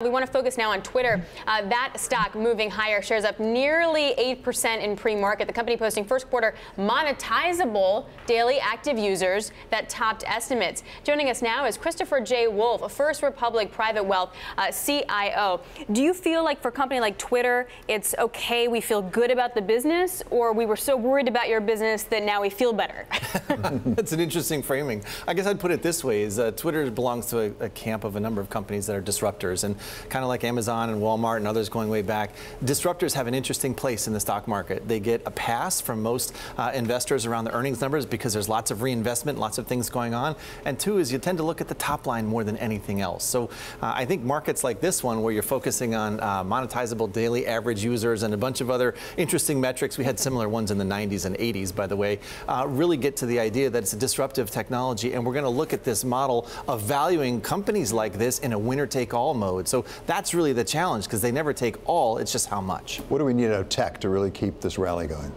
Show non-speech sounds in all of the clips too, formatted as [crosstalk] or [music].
We want to focus now on Twitter. Uh, that stock moving higher, shares up nearly 8% in pre-market. The company posting first quarter monetizable daily active users that topped estimates. Joining us now is Christopher J. Wolfe, First Republic Private Wealth uh, CIO. Do you feel like for a company like Twitter, it's okay, we feel good about the business, or we were so worried about your business that now we feel better? [laughs] [laughs] That's an interesting framing. I guess I'd put it this way: is uh, Twitter belongs to a, a camp of a number of companies that are disruptors and kind of like Amazon and Walmart and others going way back, disruptors have an interesting place in the stock market. They get a pass from most uh, investors around the earnings numbers because there's lots of reinvestment, lots of things going on. And two is you tend to look at the top line more than anything else. So uh, I think markets like this one, where you're focusing on uh, monetizable daily average users and a bunch of other interesting metrics, we had similar ones in the 90s and 80s, by the way, uh, really get to the idea that it's a disruptive technology. And we're going to look at this model of valuing companies like this in a winner take all mode. So that's really the challenge because they never take all, it's just how much. What do we need out of tech to really keep this rally going?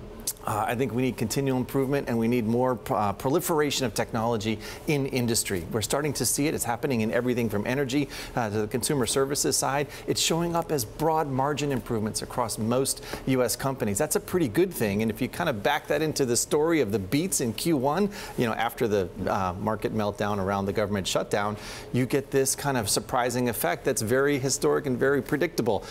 Uh, I think we need continual improvement and we need more uh, proliferation of technology in industry. We're starting to see it. It's happening in everything from energy uh, to the consumer services side. It's showing up as broad margin improvements across most U.S. companies. That's a pretty good thing. And if you kind of back that into the story of the beats in Q1, you know, after the uh, market meltdown around the government shutdown, you get this kind of surprising effect that's very historic and very predictable.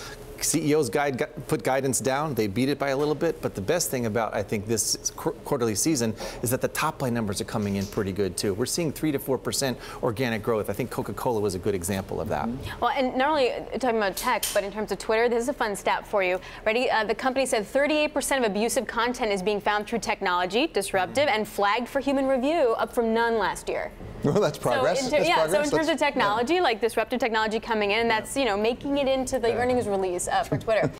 CEOs guide, put guidance down. They beat it by a little bit. But the best thing about, I think, this qu quarterly season is that the top line numbers are coming in pretty good, too. We're seeing 3 to 4% organic growth. I think Coca Cola was a good example of that. Mm -hmm. Well, and not only talking about tech, but in terms of Twitter, this is a fun stat for you. Ready? Uh, the company said 38% of abusive content is being found through technology, disruptive, and flagged for human review, up from none last year. [laughs] Well, that's progress. So that's yeah, progress. so in terms that's, of technology, yeah. like disruptive technology coming in, that's, you know, making it into the earnings release uh, for Twitter. [laughs]